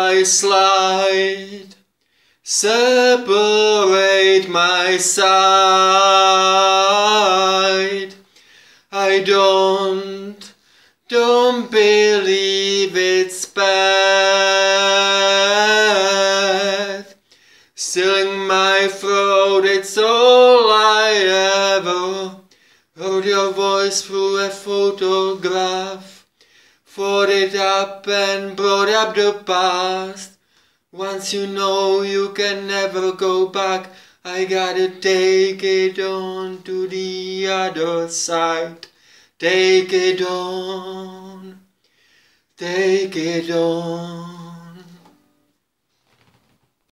I slide, separate my side. I don't, don't believe it's bad. Still my throat, it's all I ever heard your voice through a photograph. Fought it up and brought up the past. Once you know you can never go back, I gotta take it on to the other side. Take it on, take it on.